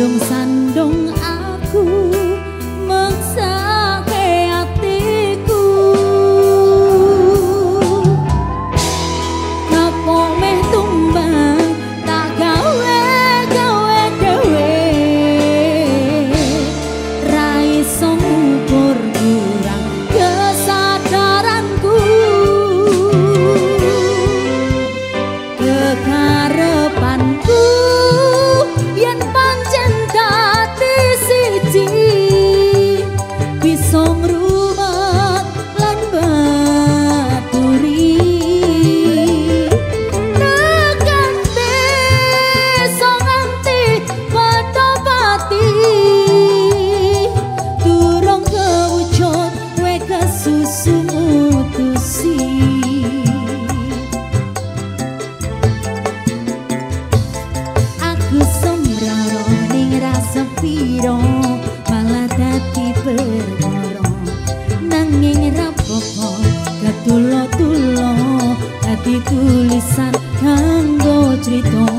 đông gian dadi tulisan kanggo crita